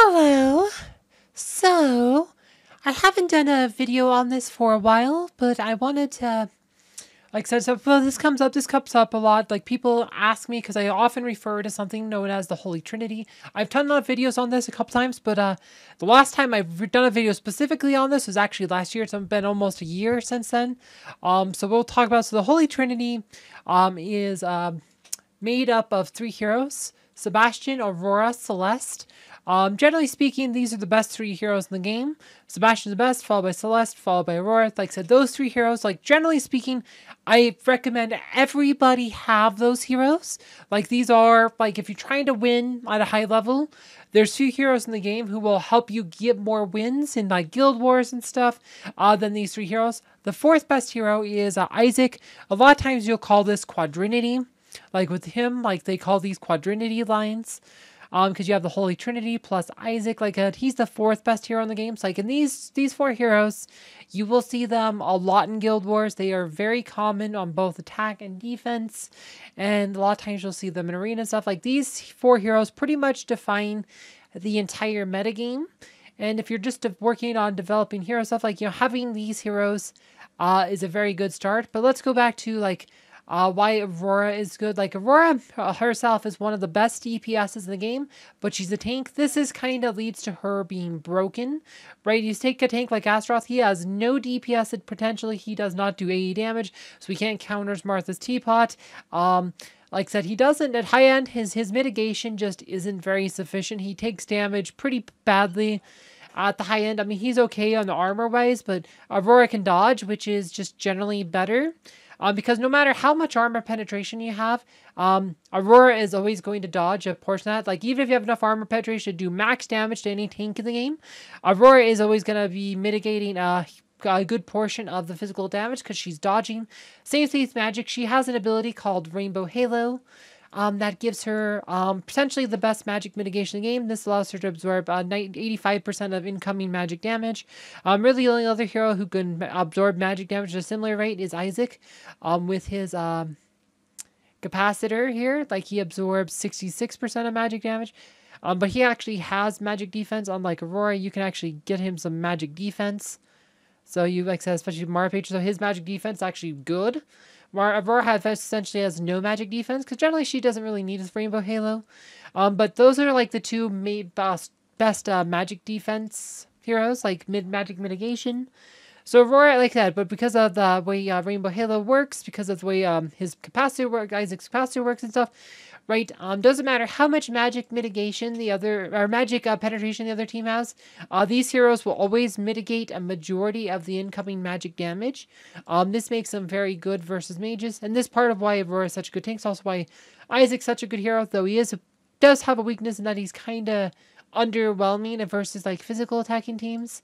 Hello. So, I haven't done a video on this for a while, but I wanted to, like said, so well, this comes up, this comes up a lot. Like people ask me because I often refer to something known as the Holy Trinity. I've done a lot of videos on this a couple times, but uh, the last time I've done a video specifically on this was actually last year. It's been almost a year since then. Um, so we'll talk about so the Holy Trinity, um, is um made up of three heroes: Sebastian, Aurora, Celeste. Um, generally speaking, these are the best three heroes in the game. Sebastian's the best, followed by Celeste, followed by Aurora. Like I said, those three heroes, like generally speaking, I recommend everybody have those heroes. Like these are, like if you're trying to win at a high level, there's few heroes in the game who will help you get more wins in like guild wars and stuff uh, than these three heroes. The fourth best hero is uh, Isaac. A lot of times you'll call this Quadrinity. Like with him, like they call these Quadrinity lines um because you have the holy trinity plus isaac like uh, he's the fourth best hero in the game. So like in these these four heroes you will see them a lot in guild wars. They are very common on both attack and defense and a lot of times you'll see them in arena stuff. Like these four heroes pretty much define the entire metagame. And if you're just working on developing hero stuff like you know having these heroes uh, is a very good start. But let's go back to like uh, why Aurora is good. Like, Aurora uh, herself is one of the best DPSs in the game, but she's a tank. This is kind of leads to her being broken, right? You take a tank like Astaroth, he has no DPS, potentially he does not do AE damage, so we can't counter Martha's Teapot. Um, like I said, he doesn't at high end. His his mitigation just isn't very sufficient. He takes damage pretty badly at the high end. I mean, he's okay on the armor wise, but Aurora can dodge, which is just generally better. Um, because no matter how much armor penetration you have, um, Aurora is always going to dodge a portion of that. Like, even if you have enough armor penetration to do max damage to any tank in the game, Aurora is always going to be mitigating a, a good portion of the physical damage because she's dodging. Same thing with magic. She has an ability called Rainbow Halo. Um, that gives her um, potentially the best magic mitigation in the game. This allows her to absorb uh, 85% of incoming magic damage. Um, really, the only other hero who can absorb magic damage at a similar rate is Isaac um, with his um, capacitor here. Like, he absorbs 66% of magic damage. Um, but he actually has magic defense. Unlike Aurora, you can actually get him some magic defense. So you like said, especially Mara Page, so his magic defense is actually good. Aurora has essentially has no magic defense because generally she doesn't really need his Rainbow Halo. Um, but those are like the two made best best uh, magic defense heroes, like mid magic mitigation. So Aurora like that, but because of the way uh, Rainbow Halo works, because of the way um, his capacity work, Isaac's capacity works and stuff, right? Um, doesn't matter how much magic mitigation the other or magic uh, penetration the other team has. Uh, these heroes will always mitigate a majority of the incoming magic damage. Um, this makes them very good versus mages, and this part of why Aurora is such a good tank. It's also why Isaac's such a good hero, though he is does have a weakness in that he's kind of underwhelming versus like physical attacking teams.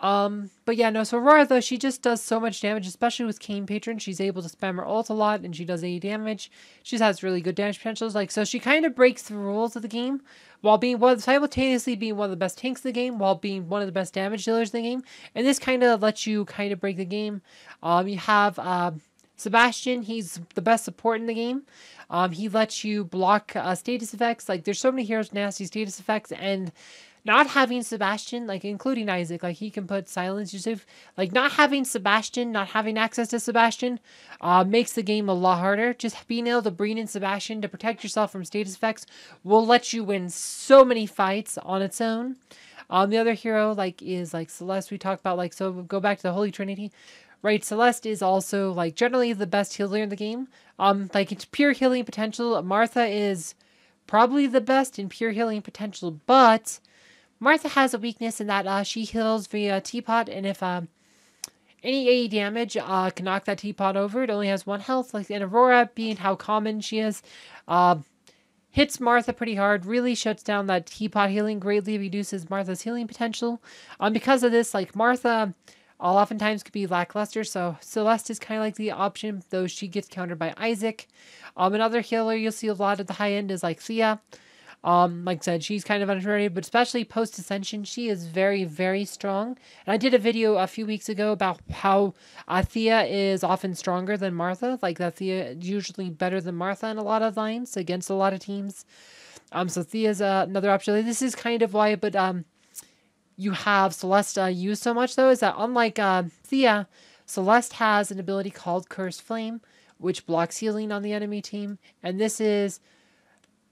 Um, but yeah, no, so Aurora, though, she just does so much damage, especially with Cain Patron. She's able to spam her ult a lot, and she does 80 damage. She just has really good damage potentials. Like, so she kind of breaks the rules of the game, while being one simultaneously being one of the best tanks in the game, while being one of the best damage dealers in the game. And this kind of lets you kind of break the game. Um, you have, uh, Sebastian, he's the best support in the game. Um, he lets you block uh, status effects. Like, there's so many heroes nasty status effects, and not having Sebastian, like including Isaac, like he can put silence Yusuf, like not having Sebastian, not having access to Sebastian, uh, makes the game a lot harder. Just being able to bring in Sebastian to protect yourself from status effects will let you win so many fights on its own. Um, the other hero like is like Celeste. We talked about like so. Go back to the Holy Trinity right? Celeste is also like generally the best healer in the game. Um, like it's pure healing potential. Martha is probably the best in pure healing potential, but Martha has a weakness in that uh, she heals via teapot, and if uh, any AE damage uh, can knock that teapot over, it only has one health. Like in Aurora, being how common she is, uh, hits Martha pretty hard, really shuts down that teapot healing, greatly reduces Martha's healing potential. Um, because of this, like Martha, all oftentimes could be lackluster. So Celeste is kind of like the option, though she gets countered by Isaac. Um, another healer you'll see a lot at the high end is like Thea. Um, like I said, she's kind of underrated, but especially post Ascension, she is very, very strong. And I did a video a few weeks ago about how Thea is often stronger than Martha. Like that Thea usually better than Martha in a lot of lines against a lot of teams. Um, so Thea's uh, another option. This is kind of why, but um, you have Celeste used so much though is that unlike uh, Thea, Celeste has an ability called Cursed Flame, which blocks healing on the enemy team, and this is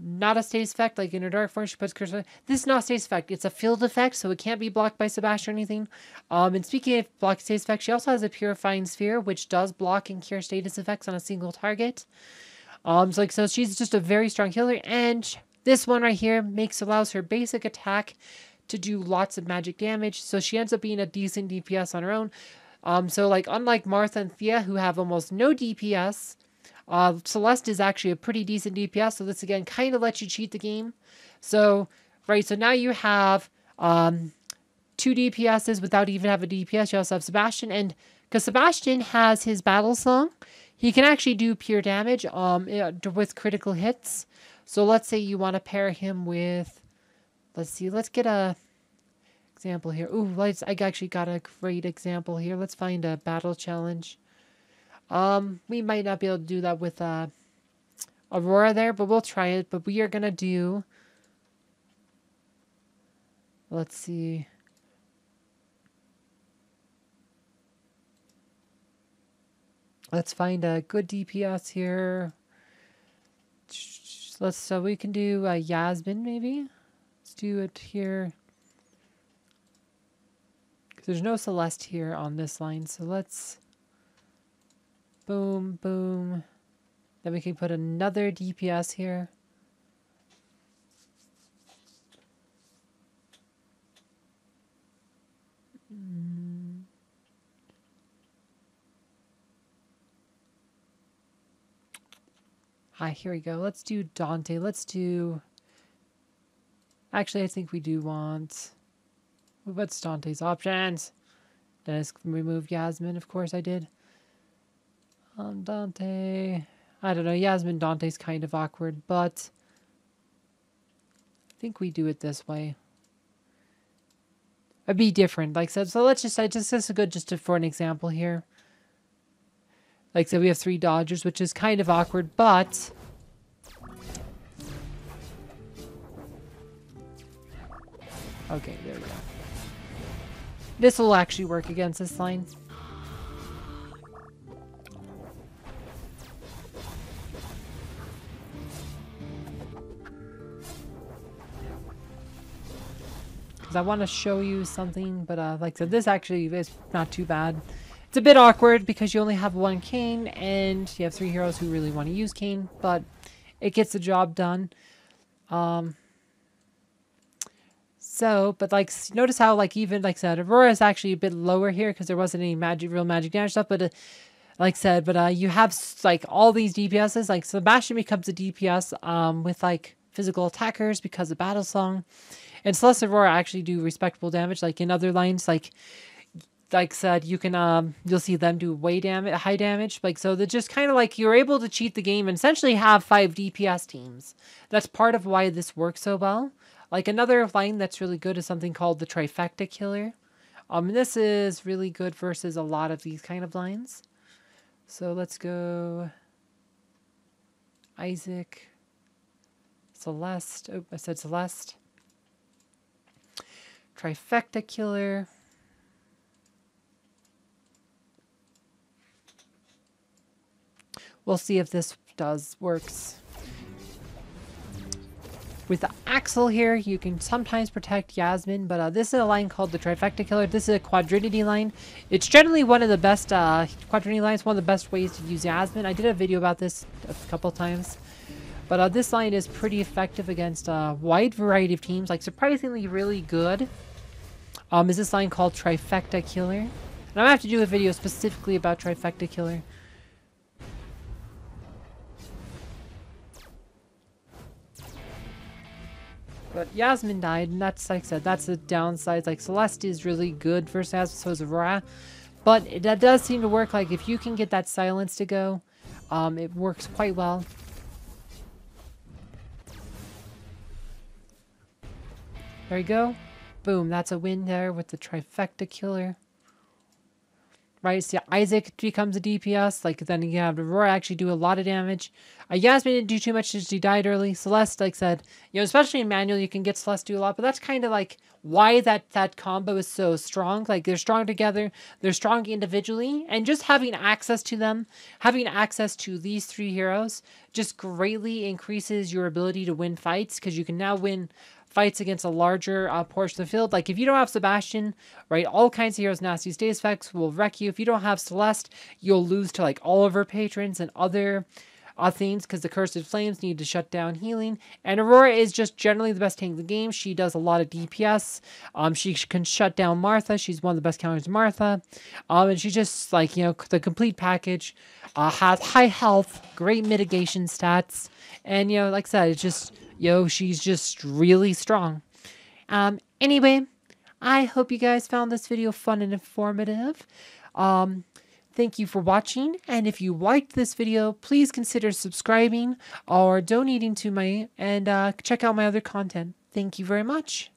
not a status effect like in her dark form she puts cursed this is not a status effect it's a field effect so it can't be blocked by sebastian or anything. Um and speaking of block status effect she also has a purifying sphere which does block and cure status effects on a single target. Um so like so she's just a very strong healer and this one right here makes allows her basic attack to do lots of magic damage so she ends up being a decent dps on her own. Um so like unlike martha and thea who have almost no dps uh, Celeste is actually a pretty decent DPS, so this again kind of lets you cheat the game. So, right, so now you have um, two DPSs without even having a DPS. You also have Sebastian, and because Sebastian has his battle song, he can actually do pure damage um, with critical hits. So let's say you want to pair him with, let's see, let's get a example here. Ooh, let's, I actually got a great example here. Let's find a battle challenge. Um, we might not be able to do that with uh, Aurora there, but we'll try it. But we are going to do... Let's see... Let's find a good DPS here. Let's so we can do a Yasmine maybe. Let's do it here. Because there's no Celeste here on this line, so let's Boom, boom. Then we can put another DPS here. Mm. Hi, here we go. Let's do Dante. Let's do... Actually, I think we do want... What's Dante's options? Dennis remove Yasmine, of course I did. Um, Dante. I don't know. Yasmine Dante's kind of awkward, but I think we do it this way. It'd be different. Like I said, so let's just, I just, this is good just to, for an example here. Like I said, we have three Dodgers, which is kind of awkward, but... Okay, there we go. This will actually work against this line. I want to show you something, but uh, like I said, this actually is not too bad. It's a bit awkward because you only have one Cain, and you have three heroes who really want to use Cain, but it gets the job done. Um, so, but like, notice how like even like I said, Aurora is actually a bit lower here because there wasn't any magic, real magic damage stuff, but. Uh, like I said, but uh, you have like all these DPSs. Like Sebastian becomes a DPS um, with like physical attackers because of Battle Song. And Celeste Aurora actually do respectable damage. Like in other lines, like like said, you can um you'll see them do way damage high damage. Like so they're just kinda like you're able to cheat the game and essentially have five DPS teams. That's part of why this works so well. Like another line that's really good is something called the trifecta killer. Um this is really good versus a lot of these kind of lines. So let's go Isaac. Celeste. Oh, I said Celeste. Trifecta Killer. We'll see if this does works. With the Axel here, you can sometimes protect Yasmine, but uh, this is a line called the Trifecta Killer. This is a Quadrinity line. It's generally one of the best uh, Quadrinity lines, one of the best ways to use Yasmine. I did a video about this a couple times. But uh, this line is pretty effective against a wide variety of teams, like surprisingly really good. Um, is this line called Trifecta Killer? And I'm gonna have to do a video specifically about Trifecta Killer. But Yasmine died, and that's, like I said, that's the downside. Like, Celeste is really good versus Yasmine, so is Aurora. But it, that does seem to work. Like, if you can get that silence to go, um, it works quite well. There you go. Boom, that's a win there with the trifecta killer. right? So Isaac becomes a DPS. Like then you have Aurora actually do a lot of damage. Uh, Yasmine didn't do too much since she died early. Celeste, like said, you know, especially in manual, you can get Celeste do a lot, but that's kind of like why that that combo is so strong. Like they're strong together, they're strong individually, and just having access to them, having access to these three heroes, just greatly increases your ability to win fights because you can now win fights against a larger uh, portion of the field. Like if you don't have Sebastian, right, all kinds of heroes, nasty status effects will wreck you. If you don't have Celeste, you'll lose to like all of her patrons and other uh, things because the Cursed Flames need to shut down healing. And Aurora is just generally the best tank in the game. She does a lot of DPS. Um, she can shut down Martha. She's one of the best counters to Martha. Um, and she's just like, you know, the complete package. Uh, has high health, great mitigation stats. And, you know, like I said, it's just, yo, she's just really strong. Um, anyway, I hope you guys found this video fun and informative. Um, Thank you for watching, and if you liked this video, please consider subscribing or donating to my and uh, check out my other content. Thank you very much.